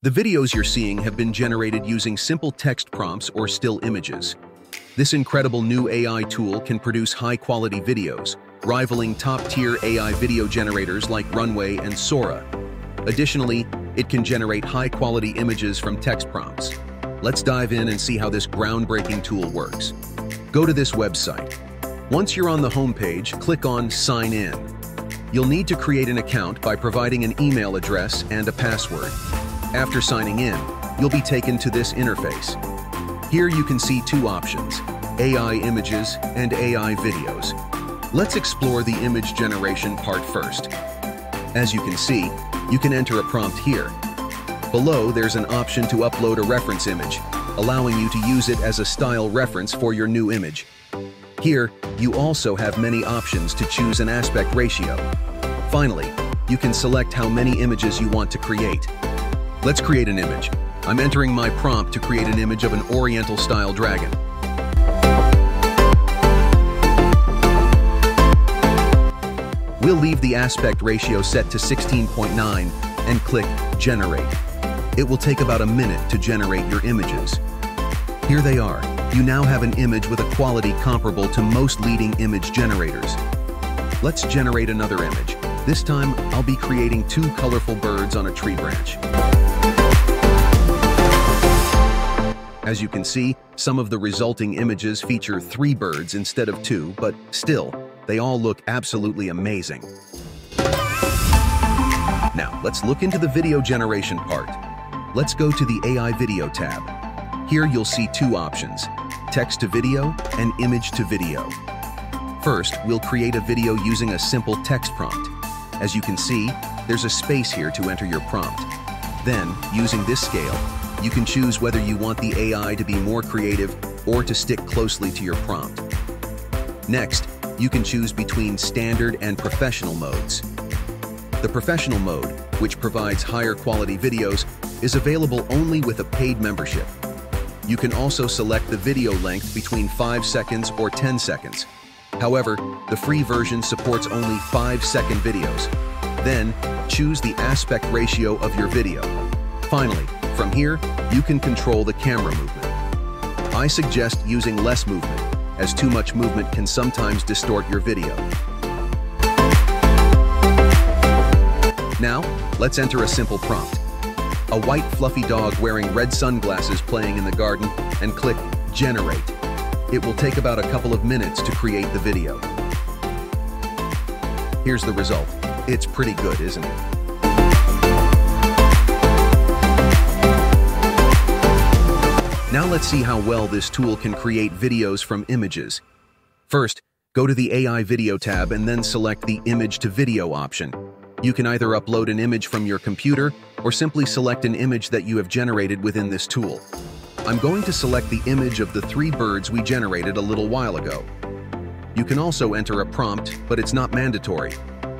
The videos you're seeing have been generated using simple text prompts or still images. This incredible new AI tool can produce high-quality videos, rivaling top-tier AI video generators like Runway and Sora. Additionally, it can generate high-quality images from text prompts. Let's dive in and see how this groundbreaking tool works. Go to this website. Once you're on the homepage, click on Sign In. You'll need to create an account by providing an email address and a password. After signing in, you'll be taken to this interface. Here you can see two options, AI images and AI videos. Let's explore the image generation part first. As you can see, you can enter a prompt here. Below, there's an option to upload a reference image, allowing you to use it as a style reference for your new image. Here, you also have many options to choose an aspect ratio. Finally, you can select how many images you want to create. Let's create an image. I'm entering my prompt to create an image of an Oriental-style dragon. We'll leave the aspect ratio set to 16.9 and click Generate. It will take about a minute to generate your images. Here they are. You now have an image with a quality comparable to most leading image generators. Let's generate another image. This time, I'll be creating two colorful birds on a tree branch. As you can see, some of the resulting images feature three birds instead of two, but still, they all look absolutely amazing. Now, let's look into the video generation part. Let's go to the AI Video tab. Here you'll see two options, text to video and image to video. First, we'll create a video using a simple text prompt. As you can see, there's a space here to enter your prompt. Then, using this scale, you can choose whether you want the AI to be more creative or to stick closely to your prompt. Next, you can choose between standard and professional modes. The professional mode, which provides higher quality videos, is available only with a paid membership. You can also select the video length between 5 seconds or 10 seconds. However, the free version supports only 5-second videos. Then, choose the aspect ratio of your video. Finally, from here, you can control the camera movement. I suggest using less movement, as too much movement can sometimes distort your video. Now, let's enter a simple prompt. A white fluffy dog wearing red sunglasses playing in the garden and click Generate. It will take about a couple of minutes to create the video. Here's the result. It's pretty good, isn't it? Now let's see how well this tool can create videos from images. First, go to the AI Video tab and then select the Image to Video option. You can either upload an image from your computer or simply select an image that you have generated within this tool. I'm going to select the image of the three birds we generated a little while ago. You can also enter a prompt, but it's not mandatory.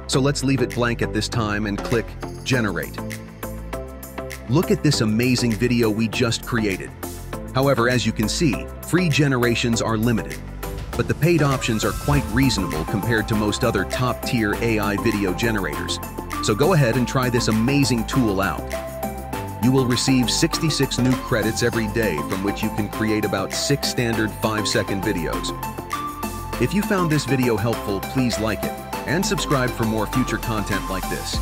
So let's leave it blank at this time and click Generate. Look at this amazing video we just created. However, as you can see, free generations are limited, but the paid options are quite reasonable compared to most other top-tier AI video generators. So go ahead and try this amazing tool out. You will receive 66 new credits every day from which you can create about 6 standard 5-second videos. If you found this video helpful, please like it and subscribe for more future content like this.